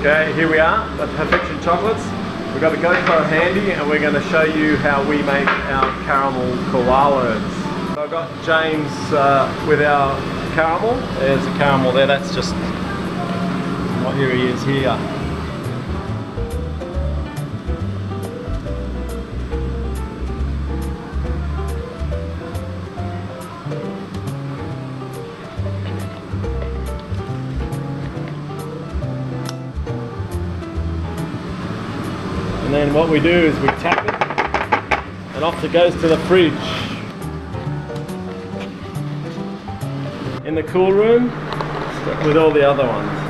Okay, here we are at Perfection Chocolates. We've got the GoPro handy and we're going to show you how we make our caramel koalas. I've got James uh, with our caramel. There's the caramel there, that's just, well here he is here. And then what we do is we tap it and off it goes to the fridge. In the cool room with all the other ones.